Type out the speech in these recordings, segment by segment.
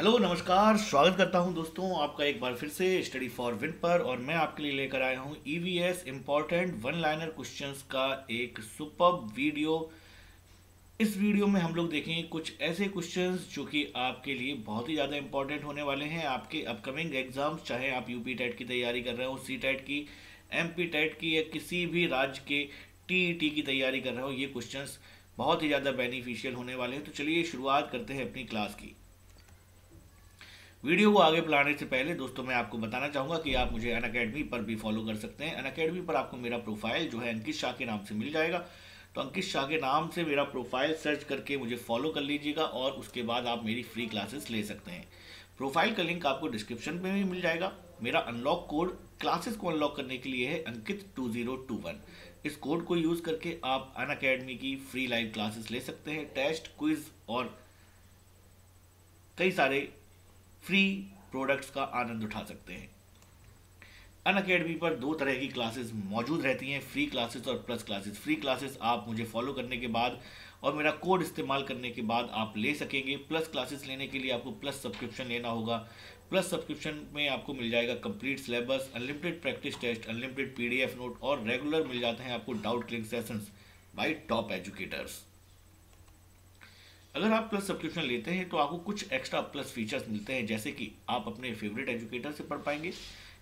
Hello, नमस्कार, स्वागत करता हूँ दोस्तों आपका एक बार फिर से स्टडी फॉर विन पर और मैं आपके लिए लेकर आया हूँ EVS important one liner questions का एक सुपर वीडियो इस वीडियो में हम लोग देखेंगे कुछ ऐसे क्वेश्चंस जो कि आपके लिए बहुत ही ज़्यादा इंपॉर्टेंट होने वाले हैं। आपके अपकमिंग एग्ज़ाम्स चाहे आप यूपी टेट की तैयारी कर रहे हो सी टेट की एम पी टेट की या किसी भी राज्य के टीईटी की तैयारी कर रहे हो, ये क्वेश्चन बहुत ही ज़्यादा बेनिफिशियल होने वाले हैं। तो चलिए शुरुआत करते हैं अपनी क्लास की। वीडियो को आगे बढ़ाने से पहले दोस्तों मैं आपको बताना चाहूँगा कि आप मुझे अन अकेडमी पर भी फॉलो कर सकते हैं। अन अकेडमी पर आपको मेरा प्रोफ़ाइल जो है अंकित शाह के नाम से मिल जाएगा। तो अंकित शाह के नाम से मेरा प्रोफ़ाइल सर्च करके मुझे फॉलो कर लीजिएगा और उसके बाद आप मेरी फ्री क्लासेस ले सकते हैं। प्रोफ़ाइल का लिंक आपको डिस्क्रिप्शन में भी मिल जाएगा। मेरा अनलॉक कोड क्लासेस को अनलॉक करने के लिए है Ankit two zero two one. इस कोड को यूज़ करके आप अन अकेडमी की फ्री लाइव क्लासेस ले सकते हैं। टेस्ट क्विज और कई सारे फ्री प्रोडक्ट्स का आनंद उठा सकते हैं। अन अकेडमी पर दो तरह की क्लासेस मौजूद रहती हैं फ्री क्लासेस और प्लस क्लासेस फ्री क्लासेस आप मुझे फॉलो करने के बाद और मेरा कोड इस्तेमाल करने के बाद आप ले सकेंगे। प्लस क्लासेस लेने के लिए आपको प्लस सब्सक्रिप्शन लेना होगा। प्लस सब्सक्रिप्शन में आपको मिल जाएगा complete syllabus unlimited practice test unlimited PDF note और रेगुलर मिल जाते हैं आपको doubt click sessions by top educators अगर आप प्लस सब्सक्रिप्शन लेते हैं तो आपको कुछ एक्स्ट्रा प्लस फीचर्स मिलते हैं, जैसे कि आप अपने फेवरेट एजुकेटर से पढ़ पाएँगे।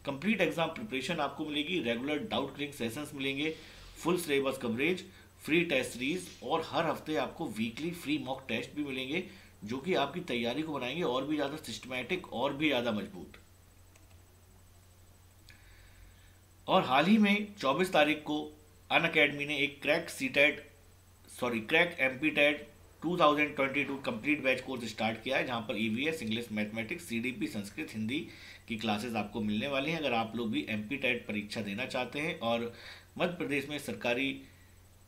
कंप्लीट एग्ज़ाम प्रिपरेशन आपको मिलेगी रेगुलर डाउट क्लिक सेशंस मिलेंगे full syllabus coverage free test series और हर हफ़्ते आपको वीकली फ्री मॉक टेस्ट भी मिलेंगे, जो कि आपकी तैयारी को बनाएँगे और भी ज़्यादा सिस्टमैटिक और भी ज़्यादा मज़बूत। और हाल ही में 24 तारीख को अन अकेडमी ने एक crack C sorry crack M P 2022 complete batch course start किया है, जहाँ पर EVS English mathematics CDP Sanskrit Hindi की क्लासेस आपको मिलने वाली हैं। अगर आप लोग भी एमपी टेट परीक्षा देना चाहते हैं और मध्य प्रदेश में सरकारी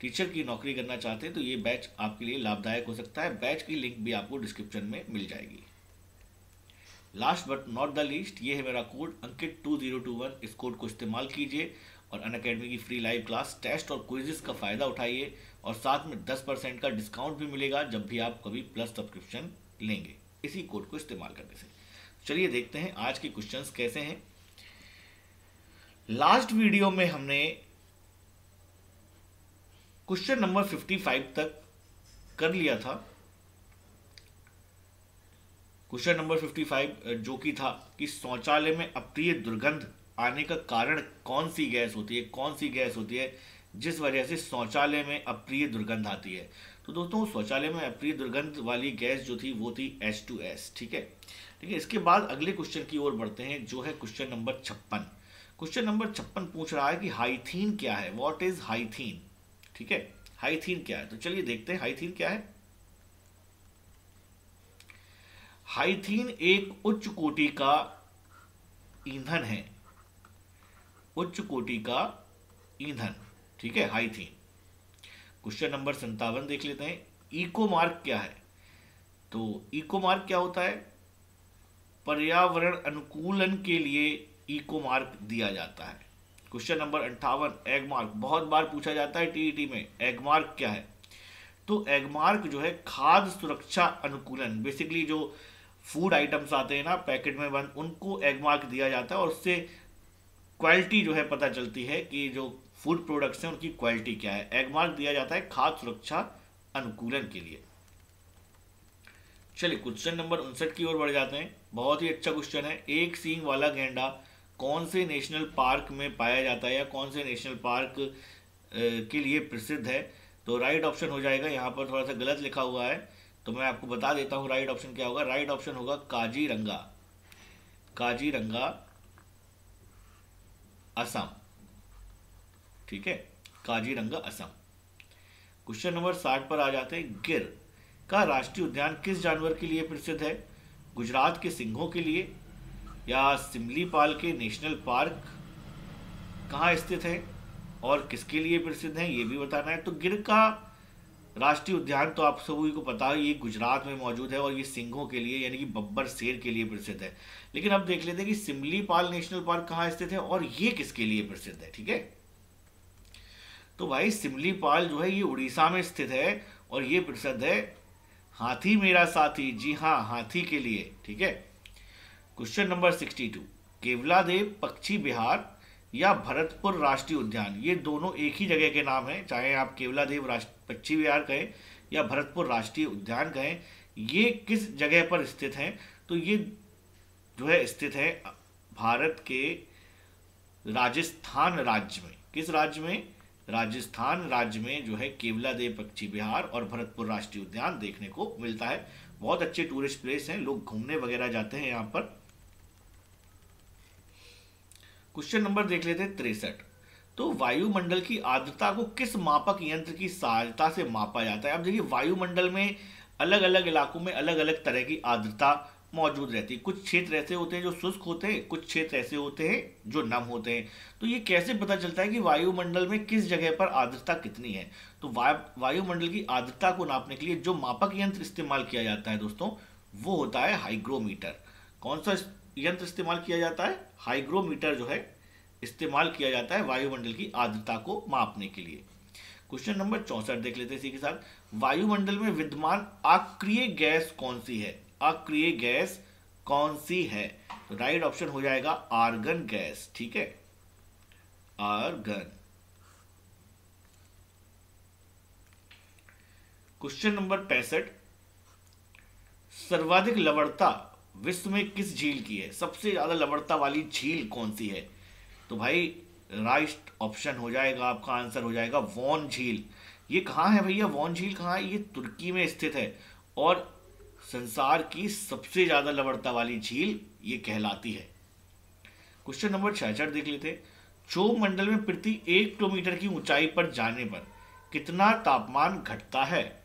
टीचर की नौकरी करना चाहते हैं तो ये बैच आपके लिए लाभदायक हो सकता है। बैच की लिंक भी आपको डिस्क्रिप्शन में मिल जाएगी। Last but not the least ये है मेरा code Ankit two zero two one इस कोड को इस्तेमाल कीजिए और अन अकेडमी की फ्री लाइव क्लास टेस्ट और क्विजेस का फ़ायदा उठाइए और साथ में 10 परसेंट का डिस्काउंट भी मिलेगा जब भी आप कभी प्लस सब्सक्रिप्शन लेंगे। इसी कोड को इस्तेमाल करने से। चलिए देखते हैं आज के क्वेश्चंस कैसे हैं। लास्ट वीडियो में हमने क्वेश्चन नंबर 55 तक कर लिया था। क्वेश्चन नंबर 55 जो कि था कि शौचालय में अप्रिय दुर्गंध आने का कारण कौन सी गैस होती है, कौन सी गैस होती है, जिस वजह से शौचालय में अप्रिय दुर्गंध आती है। तो दोस्तों, शौचालय में अप्रिय दुर्गंध वाली गैस जो थी, वो थी एच टू एस ठीक है? ठीक है, इसके बाद अगले क्वेश्चन की ओर बढ़ते हैं, जो है क्वेश्चन नंबर छप्पन। क्वेश्चन नंबर छप्पन पूछ रहा है कि हाइथीन क्या है? What is hythane? ठीक है? हाइथीन क्या है? तो चलिए देखते हैं, हाइथीन क्या है? हाइथीन एक उच्च कोटि का ईंधन है। उच्च कोटि का ईंधन, ठीक है हाइथीन क्वेश्चन नंबर संतावन देख लेते हैं। इको मार्क क्या है? तो इको मार्क क्या होता है? पर्यावरण अनुकूलन के लिए इको मार्क दिया जाता है। क्वेश्चन नंबर अंठावन एग मार्क बहुत बार पूछा जाता है टीईटी में एग मार्क क्या है? तो एग मार्क जो है, खाद्य सुरक्षा अनुकूलन। बेसिकली जो फ़ूड आइटम्स आते हैं ना पैकेट में बंद उनको एग मार्क दिया जाता है और उससे क्वालिटी जो है पता चलती है कि जो फ़ूड प्रोडक्ट्स हैं, उनकी क्वालिटी क्या है। एग मार्क दिया जाता है खाद्य सुरक्षा अनुकूलन के लिए। चलिए क्वेश्चन नंबर उनसठ की ओर बढ़ जाते हैं। बहुत ही अच्छा क्वेश्चन है। एक सींग वाला गेंडा कौन से नेशनल पार्क में पाया जाता है या कौन से नेशनल पार्क के लिए प्रसिद्ध है? तो राइट ऑप्शन हो जाएगा। यहाँ पर थोड़ा सा गलत लिखा हुआ है तो मैं आपको बता देता हूँ राइट ऑप्शन क्या होगा। राइट ऑप्शन होगा काजीरंगा। काजीरंगा असम। ठीक है? काजीरंगा असम। क्वेश्चन नंबर साठ पर आ जाते हैं। गिर का राष्ट्रीय उद्यान किस जानवर के लिए प्रसिद्ध है? गुजरात के सिंहों के लिए या सिमलीपाल के नेशनल पार्क कहाँ स्थित है? और किसके लिए प्रसिद्ध है? ये भी बताना है। तो गिर का राष्ट्रीय उद्यान तो आप सभी को पता है, ये गुजरात में मौजूद है और ये सिंहों के लिए, यानी कि बब्बर शेर के लिए प्रसिद्ध है। लेकिन अब देख लेते हैं कि सिमलीपाल नेशनल पार्क कहाँ स्थित है और ये किसके लिए प्रसिद्ध है, ठीक है? तो भाई, सिमलीपाल जो है, ये उड़ीसा में स्थित है और ये प्रसिद्ध है हाथी मेरा साथी। जी हाँ हाथी के लिए, ठीक है? Question number sixty two Keoladeo Pakshi Vihar या भरतपुर राष्ट्रीय उद्यान, ये दोनों एक ही जगह के नाम हैं। चाहे आप केवला देव राष्ट्र, पक्षी विहार कहें या भरतपुर राष्ट्रीय उद्यान कहें, ये किस जगह पर स्थित हैं? तो ये जो है स्थित है भारत के राजस्थान राज्य में। किस राज्य में? राजस्थान राज्य में जो है केवला देव पक्षी विहार और भरतपुर राष्ट्रीय उद्यान देखने को मिलता है। बहुत अच्छे टूरिस्ट प्लेस हैं, लोग घूमने वगैरह जाते हैं यहाँ पर। क्वेश्चन नंबर देख लेते हैं तिरसठ। तो वायुमंडल की आर्द्रता को किस मापक यंत्र की सहायता से मापा जाता है? अब देखिए, वायुमंडल में अलग अलग इलाकों में अलग अलग तरह की आर्द्रता मौजूद रहती है। कुछ क्षेत्र ऐसे होते हैं जो शुष्क होते हैं, कुछ क्षेत्र ऐसे होते हैं जो नम होते हैं। तो ये कैसे पता चलता है कि वायुमंडल में किस जगह पर आर्द्रता कितनी है? तो वायुमंडल की आर्द्रता को नापने के लिए जो मापक यंत्र इस्तेमाल किया जाता है दोस्तों, वो होता है हाइग्रोमीटर। कौन सा यंत्र इस्तेमाल किया जाता है, हाइग्रोमीटर जो है, इस्तेमाल किया जाता है वायुमंडल की आर्द्रता को मापने के लिए। क्वेश्चन नंबर चौसठ देख लेते हैं इसी के साथ। वायुमंडल में विद्यमान अक्रिय गैस कौन सी है? अक्रिय गैस कौन सी है? तो राइट ऑप्शन हो जाएगा आर्गन गैस, ठीक है? आर्गन क्वेश्चन नंबर पैंसठ। सर्वाधिक लवणता विश्व में किस झील की है? सबसे ज़्यादा लवणता वाली झील कौन सी है? तो भाई राइट ऑप्शन हो जाएगा, आपका आंसर हो जाएगा वॉन झील। ये कहाँ है भैया? वॉन झील कहाँ है? ये तुर्की में स्थित है। और संसार की सबसे ज़्यादा लवणता वाली झील ये कहलाती है। क्वेश्चन नंबर छह देख लेते चोब मंडल में प्रति एक किलोमीटर की ऊंचाई पर जाने पर कितना तापमान घटता है?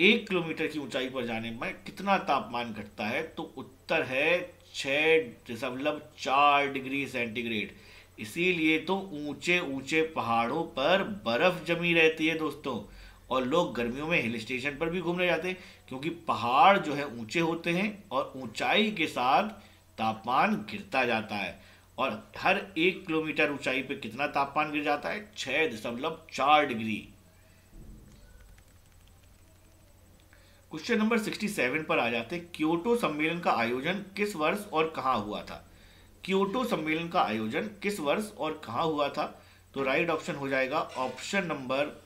एक किलोमीटर की ऊंचाई पर जाने में कितना तापमान घटता है? तो उत्तर है छह दशमलव चार डिग्री सेंटीग्रेड। इसीलिए तो ऊँचे ऊँचे पहाड़ों पर बर्फ़ जमी रहती है दोस्तों। और लोग गर्मियों में हिल स्टेशन पर भी घूमने जाते हैं, क्योंकि पहाड़ जो है ऊँचे होते हैं और ऊंचाई के साथ तापमान गिरता जाता है। और हर एक किलोमीटर ऊंचाई पे कितना तापमान गिर जाता है? छः दशमलव चार degree. Question number sixty seven पर आ जाते क्योटो सम्मेलन का आयोजन किस वर्ष और कहाँ हुआ था? क्योटो सम्मेलन का आयोजन किस वर्ष और कहाँ हुआ था? तो राइट ऑप्शन हो जाएगा ऑप्शन नंबर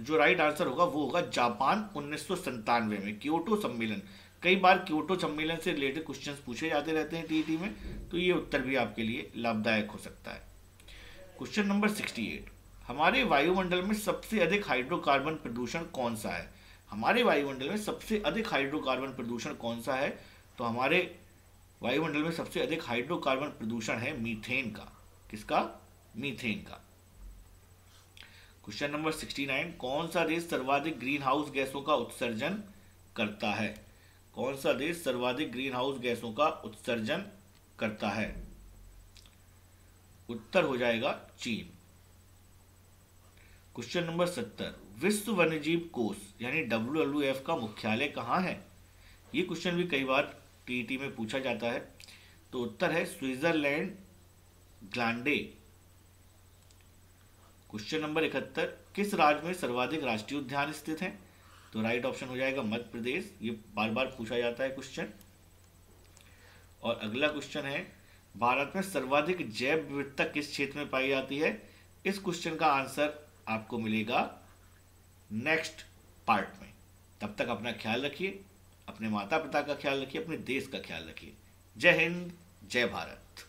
जो राइट आंसर होगा वो होगा जापान उन्नीस में, क्योटो सम्मेलन। कई बार क्योटो सम्मेलन से रिलेटेड क्वेश्चन पूछे जाते रहते हैं टीटी में तो ये उत्तर भी आपके लिए लाभदायक हो सकता है। क्वेश्चन नंबर 68 हमारे वायुमंडल में सबसे अधिक हाइड्रोकार्बन प्रदूषण कौन सा है? हमारे वायुमंडल में सबसे अधिक हाइड्रोकार्बन प्रदूषण कौन सा है? तो हमारे वायुमंडल में सबसे अधिक हाइड्रोकार्बन प्रदूषण है मीथेन का। किसका? मीथेन का। क्वेश्चन नंबर सिक्सटी नाइन कौन सा देश सर्वाधिक ग्रीन हाउस गैसों का उत्सर्जन करता है? कौन सा देश सर्वाधिक ग्रीन हाउस गैसों का उत्सर्जन करता है? उत्तर हो जाएगा चीन। क्वेश्चन नंबर सत्तर, विश्व वन्यजीव कोष, यानी डब्ल्यू का मुख्यालय कहाँ है? ये क्वेश्चन भी कई बार टीटी में पूछा जाता है। तो उत्तर है स्विट्जरलैंड, ग्लांडे। क्वेश्चन नंबर इकहत्तर, किस राज्य में सर्वाधिक राष्ट्रीय उद्यान स्थित है? तो राइट ऑप्शन हो जाएगा मध्य प्रदेश, ये बार बार पूछा जाता है क्वेश्चन। और अगला क्वेश्चन है, भारत में सर्वाधिक जैव विविधता किस क्षेत्र में पाई जाती है? इस क्वेश्चन का आंसर आपको मिलेगा नेक्स्ट पार्ट में। तब तक अपना ख्याल रखिए, अपने माता पिता का ख्याल रखिए, अपने देश का ख्याल रखिए। जय हिंद, जय भारत।